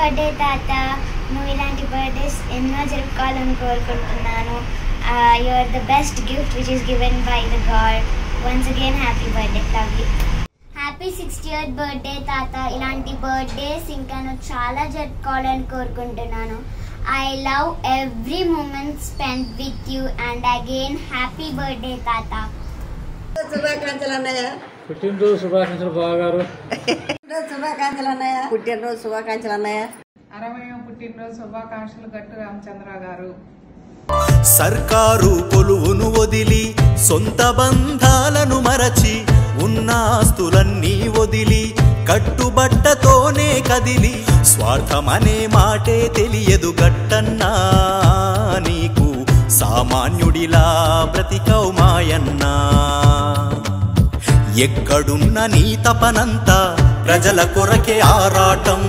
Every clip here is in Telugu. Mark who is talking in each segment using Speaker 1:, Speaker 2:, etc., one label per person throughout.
Speaker 1: బర్త్డే తాత. నువ్వు ఇలాంటి బర్త్డేస్ ఎన్నో జరుపుకోవాలని కోరుకుంటున్నాను. Your the best gift which is given by the god once again happy birthday love you happy sixty year birthday తాత. ఇలాంటి బర్త్డేస్ ఇంకా నువ్వు చాలా జరుపుకోవాలని కోరుకుంటున్నాను. I love every moment spend with you and again happy birthday తాత.
Speaker 2: శుభాకాంక్షలు అన్నయ్య.
Speaker 3: పుట్టినరోజు శుభాకాంక్షలు బావగారు.
Speaker 2: శుభాకాంక్షలు అన్నయ్య పుట్టినరోజు శుభాకాంక్షలు అన్నయ్య
Speaker 4: అరవయో పుట్టినరోజు శుభాకాంక్షలు గట్టు రామచంద్ర గారు.
Speaker 5: సర్కారు కొలువును వదిలి సొంత బంధాలను మరచి ఉన్న ఆస్తులన్నీ వదిలి కట్టుబట్టతోనే కదిలి స్వార్థమనే మాటే తెలియదు గట్టన్నా నీకు సామాన్యుడిలా బ్రతికవు మాయన్నా. ఎక్కడున్న నీ తపనంతా ప్రజల కొరకే ఆరాటం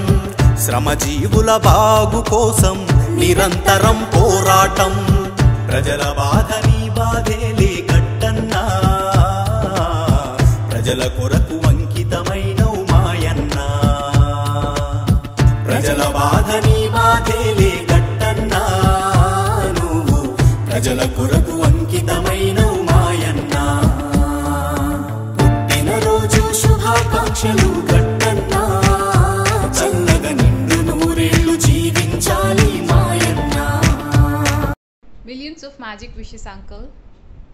Speaker 5: శ్రమజీవుల బాగు కోసం నిరంతరం పోరాటం. ప్రజల బాధ నీ బాధేలే గట్టన్నా ప్రజల కొరకు అంకితమైన మాయన్నా ప్రజల బాధ నీ బాధేలే కట్టన్నా నువ్వు ప్రజల కొరకు అంకితమైనవు మాయన్నా పుట్టినరోజు శుభాకాంక్షలు
Speaker 6: కట్ట magic wishes, Uncle.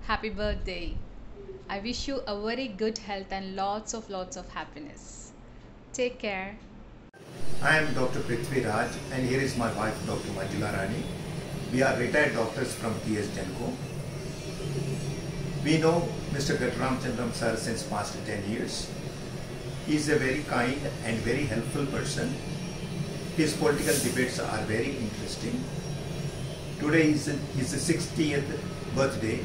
Speaker 6: Happy birthday. I wish you a very good health and lots of lots of happiness. Take care.
Speaker 7: I am Dr. Prithvi Raj and here is my wife Dr. Manjula Rani. We are retired doctors from TS Genco. We know Mr. Gatram Chandram sir since past 10 years. He is a very kind and very helpful person. His political debates are very interesting. Today is his 60th birthday.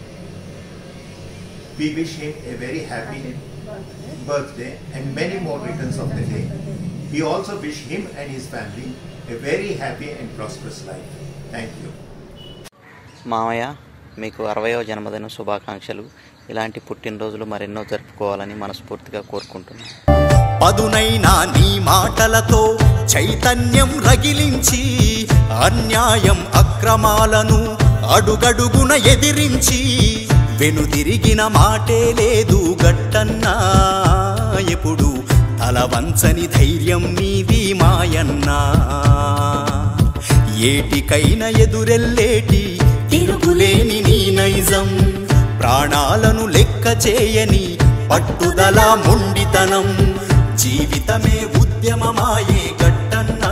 Speaker 7: We wish him a very happy birthday and many more returns of the day. We also wish him and his family a very happy and prosperous life. Thank you.
Speaker 8: మామయ్య మీకు అరవయో జన్మదిన శుభాకాంక్షలు ఇలాంటి పుట్టినరోజులు మరెన్నో జరుపుకోవాలని మనస్ఫూర్తిగా కోరుకుంటున్నాను
Speaker 5: పదునైనా నీ మాటలతో చైతన్యం రగిలించి అన్యాయం అక్రమాలను అడుగడుగున ఎదిరించి వెనుదిరిగిన మాటే లేదు గట్టన్నా. ఎప్పుడు తల వంచని ధైర్యం నీది మాయన్నా. ఏటికైన ఎదురెల్లేటి తిరుగులేని నీ నైజం. ప్రాణాలను లెక్క చేయని పట్టుదల మొండితనం. జీవితమే ఉద్యమమాయే గట్టన్నా.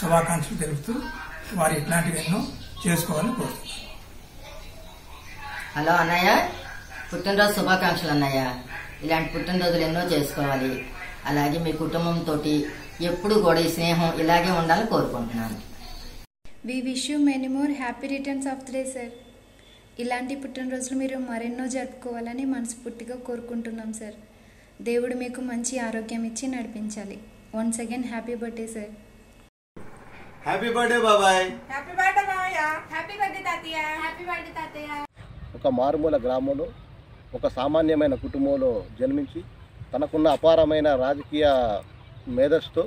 Speaker 5: శుభాకాంక్షలు
Speaker 9: తెలుపుతూ వారు ఇట్లాంటివి ఎన్నో చేసుకోవాలని కోరుతున్నాను
Speaker 2: హలో అన్నయ్య. పుట్టినరోజు శుభాకాంక్షలు అన్నయ్య. ఇలాంటి పుట్టినరోజులు ఎన్నో చేసుకోవాలి. అలాగే మీ కుటుంబంతో ఎప్పుడు కూడా ఈ స్నేహం ఇలాగే ఉండాలని కోరుకుంటున్నాను.
Speaker 10: We wish you many more happy returns of the day sir ఇలాంటి పుట్టినరోజులు మీరు మరెన్నో జరుపుకోవాలని మనస్ఫూర్తిగా కోరుకుంటున్నాం సార్ దేవుడు మీకు మంచి ఆరోగ్యం ఇచ్చి నడిపించాలి. Once again happy birthday sir
Speaker 11: happy birthday బాబాయ్
Speaker 4: హ్యాపీ బర్త్డే మామయ్య హ్యాపీ బర్త్డే తాతయ్య హ్యాపీ బర్త్డే తాతయ్య
Speaker 12: ఒక మారుమూల గ్రామంలో ఒక సామాన్యమైన కుటుంబంలో జన్మించి తనకున్న అపారమైన రాజకీయ మేధస్సుతో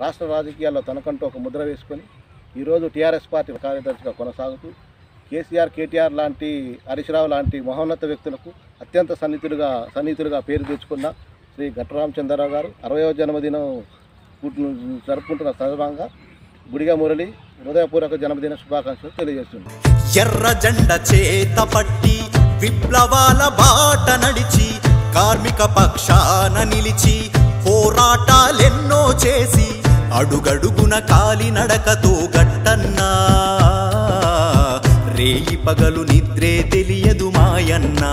Speaker 12: రాష్ట్ర రాజకీయాల్లో తనకంటూ ఒక ముద్ర వేసుకొని ఈరోజు టీఆర్ఎస్ పార్టీ కార్యదర్శిగా కొనసాగుతూ కేసీఆర్ కేటీఆర్ లాంటి హరీష్ రావు లాంటి మహోన్నత వ్యక్తులకు అత్యంత సన్నిహితులుగా సన్నిహితులుగా పేరు తెచ్చుకున్న శ్రీ ఘట్టరామచంద్రరావు గారు అరవయవ జన్మదినం జరుపుకుంటున్న సందర్భంగా గుడిగా మురళి హృదయపూర్వక జన్మదిన శుభాకాంక్షలు తెలియజేస్తుంది.
Speaker 5: ఎర్ర జెండ చేత పట్టి విప్లవాల బాట నడిచి కార్మిక పక్షాన నిలిచి పోరాటాలెన్నో చేసి అడుగడుగున కాలి నడకతో గట్టన్నా. రేయి పగలు నిద్రే తెలియదు మాయన్నా.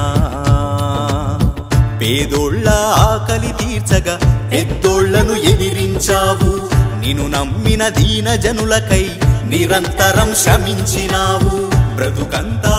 Speaker 5: పేదోళ్ళ ఆకలి తీర్చగా పెద్దోళ్ళను ఎదిరించావు. నిన్ను నమ్మిన దీన జనులకై నిరంతరం శ్రమించినావు. బ్రతుకంతా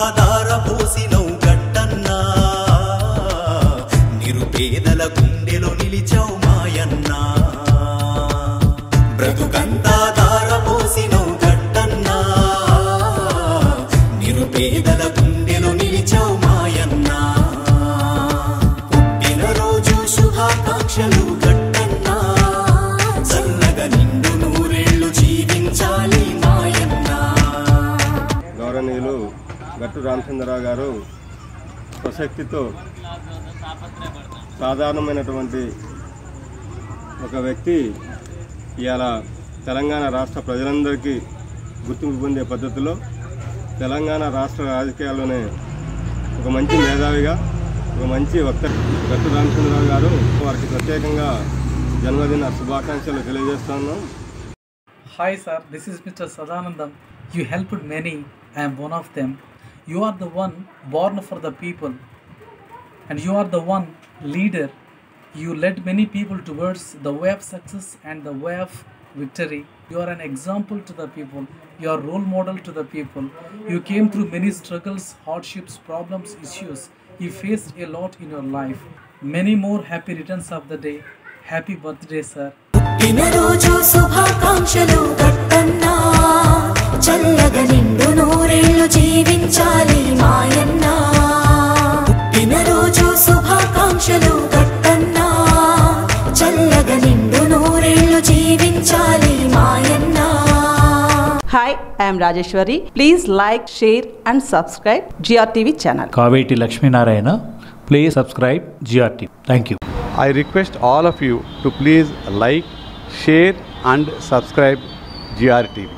Speaker 12: గట్టు రామచంద్రరావు గారు స్వశక్తితో సాధారణమైనటువంటి ఒక వ్యక్తి ఇవాళ తెలంగాణ రాష్ట్ర ప్రజలందరికీ గుర్తింపు పొందే పద్ధతిలో తెలంగాణ రాష్ట్ర రాజకీయాల్లోనే ఒక మంచి మేధావిగా ఒక మంచి వక్త గట్టు రామచంద్రరావు గారు వారికి ప్రత్యేకంగా జన్మదిన శుభాకాంక్షలు తెలియజేస్తున్నాం
Speaker 3: hi sir this is mister Sadanandam you helped many I'm one of them. You are the one born for the people, and you are the one leader. You led many people towards the way of success and the way of victory. You are an example to the people. You are role model to the people. You came through many struggles, hardships, problems, issues. You faced a lot in your life. Many more happy returns of the day. Happy birthday, sir.
Speaker 13: పుట్టినరోజు శుభాకాంక్షలు గట్టన్నా చల్లగ నిండు జీవించాలి మాయన్న. శుభాకాంక్షలు కట్టన్నా. చల్లగ నిండు జీవించాలి మాయన్న.
Speaker 14: Hi I'm Rajeshwari please like share and subscribe GRTV channel
Speaker 15: Kaveti Lakshminarayana. Please subscribe GRT thank you
Speaker 16: I request all of you to please like share and subscribe GRTV